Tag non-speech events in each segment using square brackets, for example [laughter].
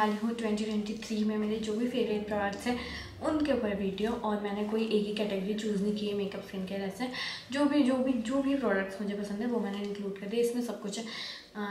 वाली हूँ 2023 में मेरे जो भी फेवरेट प्रोडक्ट्स हैं, उनके ऊपर वीडियो और मैंने कोई एक ही कैटेगरी चूज़ नहीं की है मेकअप स्किन केयर ऐसे। जो भी जो भी जो भी प्रोडक्ट्स मुझे पसंद है, वो मैंने इंक्लूड कर दिया इसमें सब कुछ है।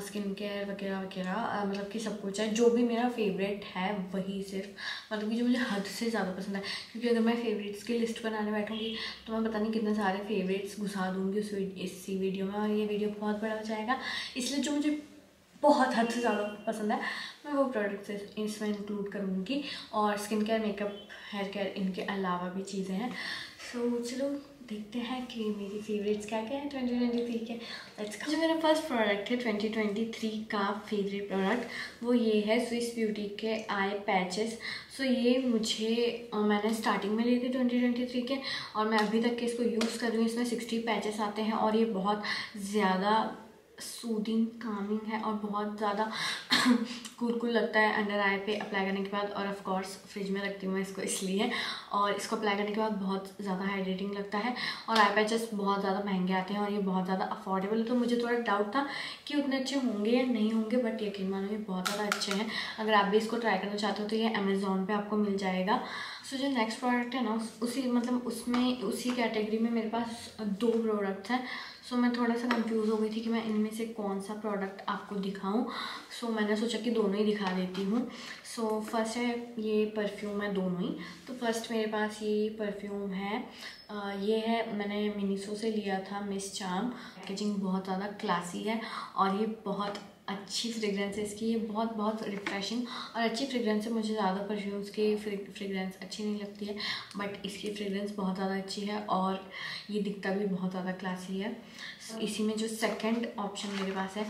स्किन केयर वगैरह वगैरह मतलब कि सब कुछ है। जो भी मेरा फेवरेट है, वही सिर्फ़ मतलब कि जो मुझे हद से ज़्यादा पसंद है। क्योंकि अगर मैं फेवरेट्स की लिस्ट बनाने बैठूँगी तो मैं पता नहीं कितने सारे फेवरेट्स घुसा दूँगी उस इसी वीडियो में, और ये वीडियो बहुत बड़ा हो जाएगा। इसलिए जो मुझे बहुत हद से ज़्यादा पसंद है। मैं वो प्रोडक्ट्स इसमें इंक्लूड करूँगी और skin care makeup hair care इनके अलावा भी चीज़ें हैं। सो so, चलो देखते हैं कि मेरी फेवरेट्स क्या क्या है ट्वेंटी ट्वेंटी थ्री के लेट्स जो मेरा फ़र्स्ट प्रोडक्ट है ट्वेंटी ट्वेंटी थ्री का फेवरेट प्रोडक्ट वो ये है स्विस ब्यूटी के आई पैचेस सो ये मुझे मैंने स्टार्टिंग में लिए थे ट्वेंटी ट्वेंटी थ्री के और मैं अभी तक के इसको यूज़ कर रही हूँ। इसमें सिक्सटी पैचेस आते हैं और ये बहुत ज़्यादा सूदिंग कामिंग है और बहुत ज़्यादा [coughs] कूल कूल लगता है अंडर आई पे अप्लाई करने के बाद और ऑफ़ कोर्स फ्रिज में रखती हूँ मैं इसको इसलिए और इसको अप्लाई करने के बाद बहुत ज़्यादा हाइड्रेटिंग लगता है और आई पैचेस बहुत ज़्यादा महँगे आते हैं और ये बहुत ज़्यादा अफोर्डेबल है। तो मुझे थोड़ा डाउट था कि उतने अच्छे होंगे या नहीं होंगे बट यकीन मानो ये बहुत ज़्यादा अच्छे हैं। अगर आप भी इसको ट्राई करना चाहते हो तो ये अमेज़ोन पर आपको मिल जाएगा। सो जो नेक्स्ट प्रोडक्ट है ना, उसी मतलब उसमें, उसी कैटेगरी में मेरे पास दो प्रोडक्ट्स हैं। सो so, मैं थोड़ा सा कंफ्यूज हो गई थी कि मैं इनमें से कौन सा प्रोडक्ट आपको दिखाऊँ। सो so, मैंने सोचा कि दोनों ही दिखा देती हूँ। सो so, फ़र्स्ट है ये परफ्यूम है दोनों ही। तो फ़र्स्ट मेरे पास ये परफ्यूम है। आ, ये है मैंने मिनीसो से लिया था मिस चाम पैकेजिंग बहुत ज़्यादा क्लासी है और ये बहुत अच्छी फ्रेगरेंस है, इसकी ये बहुत बहुत रिफ्रेशिंग और अच्छी फ्रेगरेंस है, मुझे ज़्यादा परफ्यूम्स की फ्रेगरेंस अच्छी नहीं लगती है बट इसकी फ्रेगरेंस बहुत ज़्यादा अच्छी है और ये दिखता भी बहुत ज़्यादा क्लासी है। इसी में जो सेकंड ऑप्शन मेरे पास है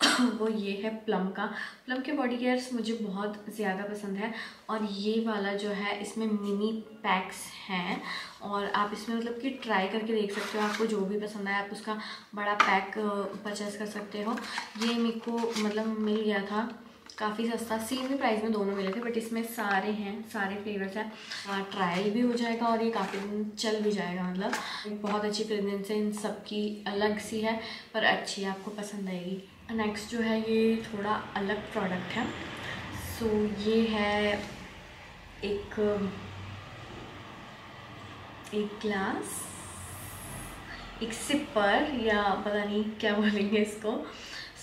[coughs] वो ये है प्लम का। प्लम के बॉडी केयर्स मुझे बहुत ज़्यादा पसंद है और ये वाला जो है, इसमें मिनी पैक्स हैं और आप इसमें मतलब कि ट्राई करके देख सकते हो। आपको जो भी पसंद आए, आप उसका बड़ा पैक परचेज़ कर सकते हो। ये मेरे को मतलब मिल गया था, काफ़ी सस्ता। सेम ही प्राइस में दोनों मिले थे बट इसमें सारे हैं, सारे फ्लेवर्स हैं। ट्रायल भी हो जाएगा और ये काफ़ी दिन चल भी जाएगा मतलब। बहुत अच्छी फ्रेगरेंस है इन सब की अलग सी है, पर अच्छी है आपको पसंद आएगी। नेक्स्ट जो है ये थोड़ा अलग प्रोडक्ट है। सो so, ये है एक एक ग्लास एक सिपर या पता नहीं क्या बोलेंगे इसको।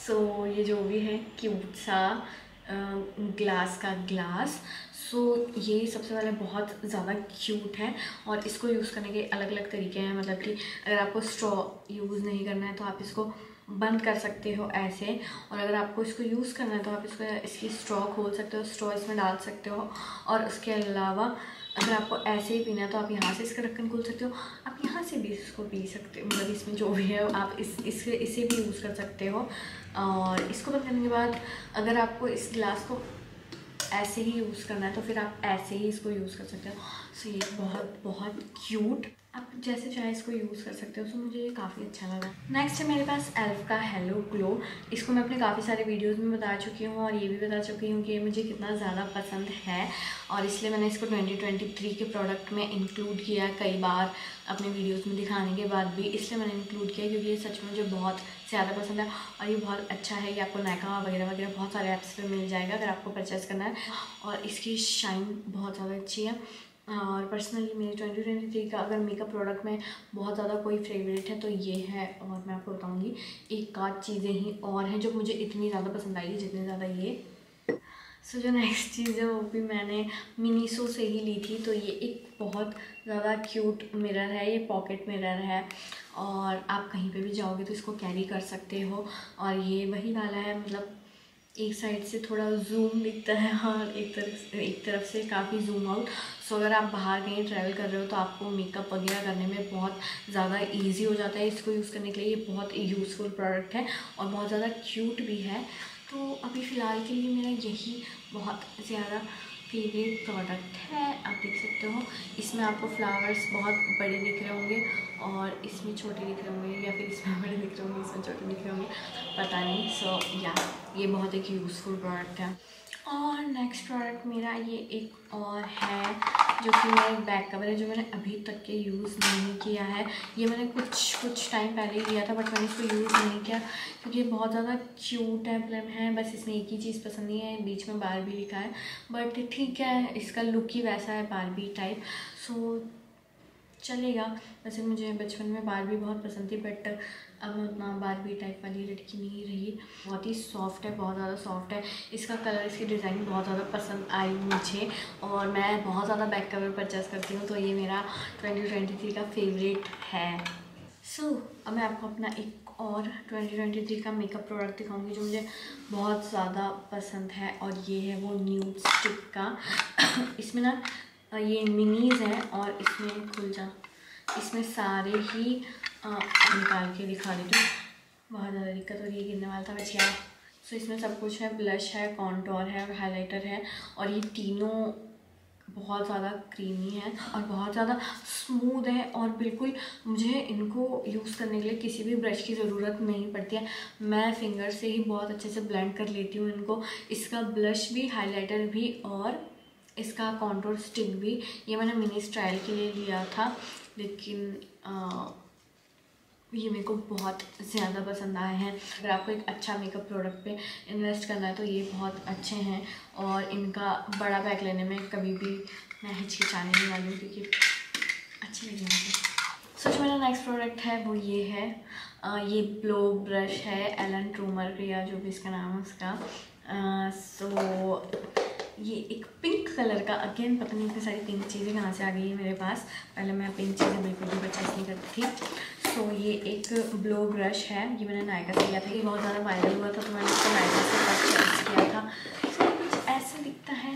सो so, ये जो भी है क्यूट सा ग्लास का ग्लास सो so, ये सबसे पहले बहुत ज़्यादा क्यूट है और इसको यूज़ करने के अलग अलग तरीके हैं। मतलब कि अगर आपको स्ट्रॉ यूज़ नहीं करना है तो आप इसको बंद कर सकते हो ऐसे। और अगर आपको इसको यूज़ करना है तो आप इसको, इसकी स्ट्रॉ खोल सकते हो स्ट्रॉ इसमें डाल सकते हो। और उसके अलावा अगर आपको ऐसे ही पीना है तो आप यहाँ से इसका ढक्कन खोल सकते हो। आप यहाँ से भी इसको पी सकते हो। मतलब इसमें जो भी है, आप इस इससे इसे भी यूज़ कर सकते हो। और इसको बंद करने के बाद अगर आपको इस गिलास को ऐसे ही यूज़ करना है तो फिर आप ऐसे ही इसको यूज़ कर सकते हो। सो ये बहुत बहुत क्यूट आप जैसे चाहे इसको यूज़ कर सकते हो सो मुझे ये काफ़ी अच्छा लगा। नेक्स्ट है मेरे पास एल्फ का हेलो ग्लो इसको मैं अपने काफ़ी सारे वीडियोस में बता चुकी हूँ और ये भी बता चुकी हूँ कि ये मुझे कितना ज़्यादा पसंद है और इसलिए मैंने इसको 2023 के प्रोडक्ट में इंक्लूड किया कई बार अपने वीडियोज़ में दिखाने के बाद भी। इसलिए मैंने इंक्लूड किया क्योंकि ये सच में मुझे बहुत ज़्यादा पसंद है और ये बहुत अच्छा है ये आपको नायका वगैरह वगैरह बहुत सारे ऐप्स पर मिल जाएगा अगर आपको परचेज़ करना है। और इसकी शाइन बहुत ज़्यादा अच्छी है। और पर्सनली मेरे ट्वेंटी ट्वेंटी थ्री का अगर मेकअप प्रोडक्ट में बहुत ज़्यादा कोई फेवरेट है तो ये है और मैं आपको बताऊँगी एक आध चीज़ें ही और हैं जो मुझे इतनी ज़्यादा पसंद आई जितनी ज़्यादा ये। सो so, जो नेक्स्ट चीज़ है वो भी मैंने मिनीसो से ही ली थी तो ये एक बहुत ज़्यादा क्यूट मिरर है ये पॉकेट मिरर है और आप कहीं पे भी जाओगे तो इसको कैरी कर सकते हो और ये वही वाला है मतलब एक साइड से थोड़ा जूम दिखता है और एक तरफ़ एक तरफ़ से काफ़ी जूम आउट सो अगर आप बाहर कहीं ट्रैवल कर रहे हो तो आपको मेकअप वगैरह करने में बहुत ज़्यादा इजी हो जाता है. इसको यूज़ करने के लिए ये बहुत यूज़फुल प्रोडक्ट है और बहुत ज़्यादा क्यूट भी है. तो अभी फ़िलहाल के लिए मेरा यही बहुत ज़्यादा फेवरेट प्रोडक्ट है आप देख सकते हो। इसमें आपको फ्लावर्स बहुत बड़े दिख रहे होंगे और इसमें छोटे दिख रहे होंगे या फिर इसमें बड़े दिख रहे होंगे इसमें छोटे दिख रहे होंगे पता नहीं। सो so, या ये बहुत एक यूज़फुल प्रोडक्ट है। और नेक्स्ट प्रोडक्ट मेरा ये एक और है जो कि मेरा बैक कवर है जो मैंने अभी तक के यूज़ नहीं किया है। ये मैंने कुछ कुछ टाइम पहले ही लिया था बट मैंने इसको यूज़ नहीं किया क्योंकि ये बहुत ज़्यादा क्यूट है एम्ब्लम है, बस इसमें एक ही चीज़ पसंद नहीं है। बीच में बारबी लिखा है बट ठीक है, इसका लुक ही वैसा है बारबी टाइप सो चलेगा। वैसे मुझे बचपन में बारबी बहुत पसंद थी बट अब मैं उतना बारबी टाइप वाली लड़की नहीं रही। बहुत ही सॉफ्ट है बहुत ज़्यादा सॉफ्ट है। इसका कलर इसकी डिज़ाइन बहुत ज़्यादा पसंद आई मुझे और मैं बहुत ज़्यादा बैक कवर परचेस करती हूँ तो ये मेरा ट्वेंटी ट्वेंटी थ्री का फेवरेट है। सो so, अब मैं आपको अपना एक और ट्वेंटी ट्वेंटी थ्री का मेकअप प्रोडक्ट दिखाऊँगी जो मुझे बहुत ज़्यादा पसंद है और ये है वो न्यूड स्टिक का। इसमें ना ये मिनीज़ हैं और इसमें खुल जा इसमें सारे ही निकाल के दिखा देती हूँ। बहुत ज़्यादा दिक्कत हो रही है गिरने वाला था बच गया। सो इसमें सब कुछ है ब्लश है कॉन्टोर है और हाइलाइटर है और ये तीनों बहुत ज़्यादा क्रीमी है और बहुत ज़्यादा स्मूथ है और बिल्कुल मुझे इनको यूज़ करने के लिए किसी भी ब्रश की ज़रूरत नहीं पड़ती है। मैं फिंगर से ही बहुत अच्छे से ब्लेंड कर लेती हूँ इनको। इसका ब्लश भी हाइलाइटर भी और इसका कॉन्टोर स्टिक भी ये मैंने मिनी स्टाइल के लिए लिया था। लेकिन आ, ये मेरे को बहुत ज़्यादा पसंद आए हैं। अगर आपको एक अच्छा मेकअप प्रोडक्ट पे इन्वेस्ट करना है तो ये बहुत अच्छे हैं और इनका बड़ा बैग लेने में कभी भी मैं हिचकिचाने नहीं वाली हूँ क्योंकि अच्छे लगे मुझे। सो जो मेरा नेक्स्ट प्रोडक्ट है वो ये है। आ, ये ब्लो ब्रश है एलन ट्रूमर या जो भी इसका नाम है उसका। सो ये एक पिंक कलर का अगेन पता नहीं इतनी सारी पिंक चीज़ें कहाँ से आ गई है मेरे पास। पहले मैं पिंक चीज़ें बिल्कुल भी परचेस नहीं करती थी। सो ये एक ब्लो ब्रश है, ये मैंने नायका से लिया था। ये बहुत ज़्यादा वायरल हुआ था तो मैंने इसको नायका से परचेस किया था। सो कुछ ऐसे दिखता है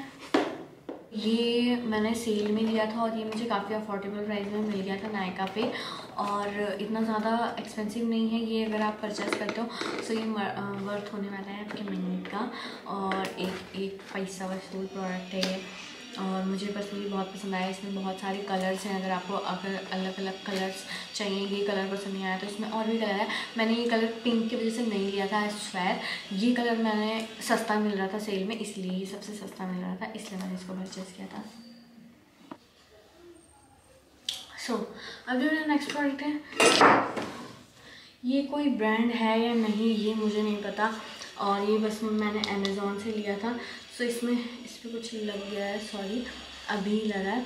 ये मैंने सेल में लिया था और ये मुझे काफ़ी अफोर्डेबल प्राइस में मिल गया था नायका पे और इतना ज़्यादा एक्सपेंसिव नहीं है ये अगर आप परचेस करते हो तो ये वर्थ होने वाला है आपके महीने का और एक एक पैसा वसूल प्रोडक्ट है ये। और मुझे पर्सनली बहुत पसंद आया। इसमें बहुत सारे कलर्स हैं। अगर आपको अगर अलग अलग कलर्स चाहिए ये कलर पसंद नहीं आया तो इसमें और भी कलर है। मैंने ये कलर पिंक की वजह से नहीं लिया था स्वेर ये कलर मैंने सस्ता मिल रहा था सेल में इसलिए ये सबसे सस्ता मिल रहा था इसलिए मैंने इसको परचेज़ किया था। सो so, अब जो मेरा नेक्स्ट प्रोडक्ट है। ये कोई ब्रांड है या नहीं ये मुझे नहीं पता। और ये बस मैंने अमेज़ोन से लिया था। सो so, इसमें पर कुछ लग गया है सॉरी अभी लगा है।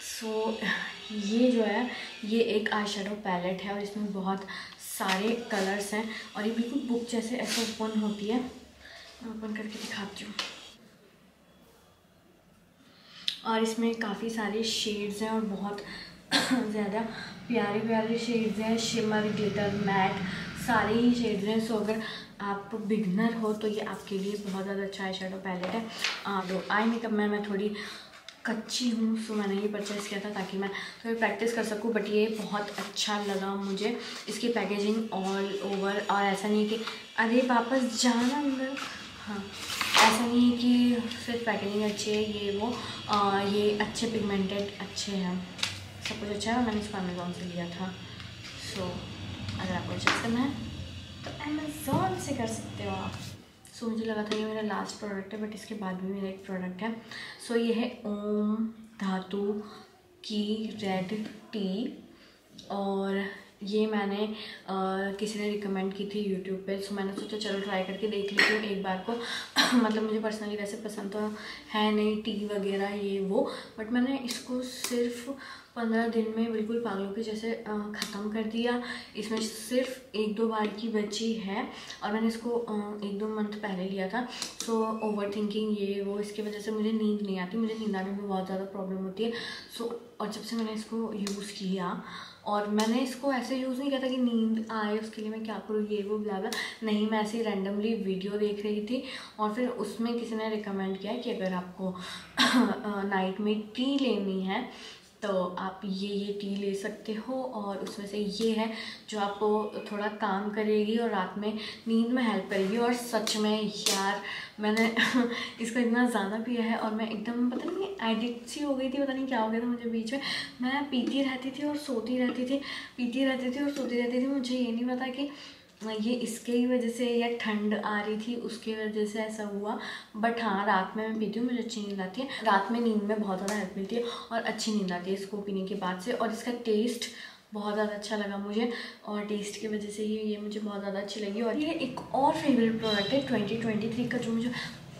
सो so, ये जो है ये एक आई पैलेट है और इसमें बहुत सारे कलर्स हैं और ये बिल्कुल बुक जैसे ऐसे ओपन होती है। ओपन करके दिखाती हूँ। और इसमें काफ़ी सारे शेड्स हैं और बहुत [clears throat] ज़्यादा प्यारे प्यारे शेड्स हैं शिमर ग्लिटर मैट सारे ही शेड्स हैं सो अगर आप बिगनर हो तो ये आपके लिए बहुत ज़्यादा अच्छा आई शेडो पैलेट है। तो आई मेकअप में मैं थोड़ी कच्ची हूँ सो मैंने ये परचेज़ किया था ताकि मैं थोड़ी प्रैक्टिस कर सकूँ बट ये बहुत अच्छा लगा मुझे। इसकी पैकेजिंग ऑल ओवर और ऐसा नहीं कि अरे वापस जाना अंदर। हाँ ऐसा नहीं है कि सिर्फ़ पैकेजिंग अच्छी है ये वो आ, ये अच्छे पिगमेंटेड अच्छे हैं। सब कुछ अच्छा है मैंने इसको अमेज़ोन से लिया था। सो so, अगर आपको परचेज करना है तो अमेज़ोन से कर सकते हो आप। सो so, मुझे लगा था ये मेरा लास्ट प्रोडक्ट है बट इसके बाद भी मेरा एक प्रोडक्ट है। सो so, ये है ओम धातु की रेड टी और ये मैंने आ, किसी ने रिकमेंड की थी यूट्यूब पे। सो मैंने सोचा चलो ट्राई करके देख लेती हूँ एक बार को। [coughs] मतलब मुझे पर्सनली वैसे पसंद तो है नहीं टी वगैरह ये वो। बट मैंने इसको सिर्फ़ पंद्रह दिन में बिल्कुल पागलों के जैसे ख़त्म कर दिया। इसमें सिर्फ़ एक दो बार की बची है और मैंने इसको एक दो मंथ पहले लिया था। सो ओवर थिंकिंग ये वो इसकी वजह से मुझे नींद नहीं आती। मुझे नींद आने में बहुत ज़्यादा प्रॉब्लम होती है। सो so, और जब से मैंने इसको यूज़ किया और मैंने इसको ऐसे यूज़ नहीं किया था कि नींद आए उसके लिए मैं क्या करूँ ये वो ब्ला नहीं मैं ऐसे रैंडमली वीडियो देख रही थी और फिर उसमें किसी ने रिकमेंड किया कि अगर आपको [coughs] नाइट में टी लेनी है तो आप ये ये टी ले सकते हो और उसमें से ये है जो आपको थोड़ा काम करेगी और रात में नींद में हेल्प करेगी। और सच में यार, मैंने [laughs] इसको इतना ज़्यादा पिया है और मैं एकदम, पता नहीं एडिक्ट सी हो गई थी, पता नहीं क्या हो गया था मुझे बीच में। मैं पीती रहती थी और सोती रहती थी, पीती रहती थी और सोती रहती थी। मुझे ये नहीं पता कि ये इसके ही वजह से या ठंड आ रही थी, उसके वजह से ऐसा हुआ। बट हाँ रात में मैं पीती हूँ, मुझे अच्छी नींद आती है। रात में नींद में बहुत ज़्यादा हेल्प मिलती है और अच्छी नींद आती है इसको पीने के बाद से। और इसका टेस्ट बहुत ज़्यादा अच्छा लगा मुझे और टेस्ट की वजह से ही ये मुझे बहुत ज़्यादा अच्छी लगी। और ये एक और फेवरेट प्रोडक्ट है ट्वेंटी ट्वेंटी थ्री का जो मुझे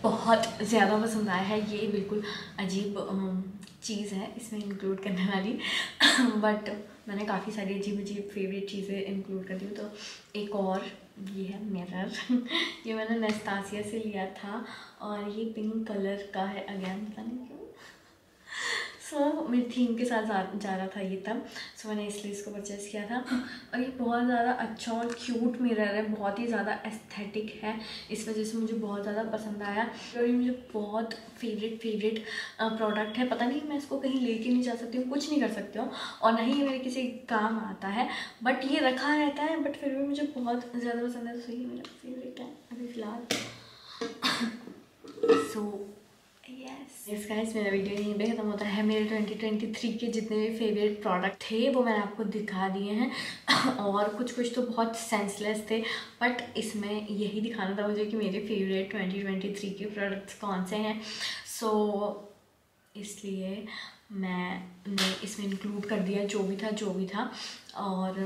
बहुत ज़्यादा पसंद आया है। ये बिल्कुल अजीब चीज़ है, इसमें इंक्लूड करने वाली। [laughs] बट मैंने काफ़ी सारी अजीब अजीब फेवरेट चीज़ें इंक्लूड कर दी तो एक और, ये है मिरर [laughs] ये मैंने नस्तासिया से लिया था, और ये पिंक कलर का है अगेन पता नहीं क्यों। सो so, मेरी थीम के साथ जा, रहा था ये तब। सो so, मैंने इसलिए इसको परचेज़ किया था। और ये बहुत ज़्यादा अच्छा और क्यूट मिरर है। बहुत ही ज़्यादा एस्थेटिक है। इस वजह से मुझे बहुत ज़्यादा पसंद आया। और ये मुझे बहुत फेवरेट फेवरेट प्रोडक्ट है। पता नहीं मैं इसको कहीं लेके नहीं जा सकती हूँ। कुछ नहीं कर सकती हूँ। और ना ही मेरे किसी काम आता है। बट ये रखा रहता है। बट फिर भी मुझे बहुत ज़्यादा पसंद है। तो ये मेरा फेवरेट है। अभी फ़िलहाल। सो [coughs] so, यस गाइस मेरा वीडियो यहीं पे ख़त्म होता है मेरे 2023 के जितने भी फेवरेट प्रोडक्ट थे वो मैंने आपको दिखा दिए हैं। [coughs] और कुछ कुछ तो बहुत सेंसलेस थे बट इसमें यही दिखाना था मुझे कि मेरे फेवरेट 2023 के प्रोडक्ट्स कौन से हैं। सो so, इसलिए मैंने इसमें इंक्लूड कर दिया जो भी था जो भी था। और,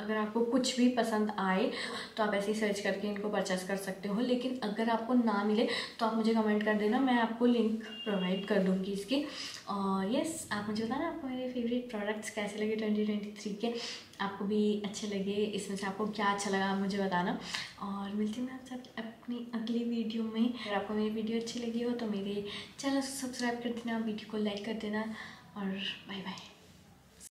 अगर आपको कुछ भी पसंद आए तो आप ऐसे ही सर्च करके इनको परचेस कर सकते हो। लेकिन अगर आपको ना मिले तो आप मुझे कमेंट कर देना, मैं आपको लिंक प्रोवाइड कर दूँगी इसकी। और यस आप मुझे बताना, आपको मेरे फेवरेट प्रोडक्ट्स कैसे लगे ट्वेंटी ट्वेंटी थ्री के? आपको भी अच्छे लगे, इसमें से आपको क्या अच्छा लगा, आप मुझे बताना। और, मिलती मैं आपसे अपनी अगली वीडियो में। अगर आपको मेरी वीडियो अच्छी लगी हो तो मेरे चैनल सब्सक्राइब कर देना वीडियो को लाइक कर देना। और बाय बाय